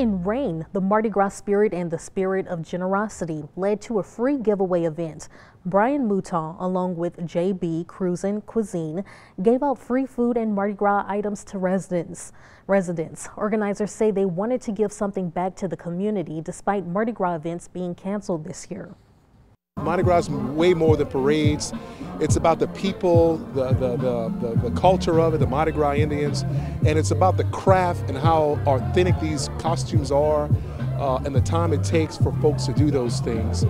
In rain, the Mardi Gras spirit and the spirit of generosity led to a free giveaway event. Brian Mouton, along with JB Cruisin' Cuisine, gave out free food and Mardi Gras items to residents. Residents, organizers say they wanted to give something back to the community despite Mardi Gras events being canceled this year. Mardi Gras is way more than parades. It's about the people, the, the, the, the, culture of it, the Mardi Gras Indians, and it's about the craft and how authentic these costumes are uh, and the time it takes for folks to do those things.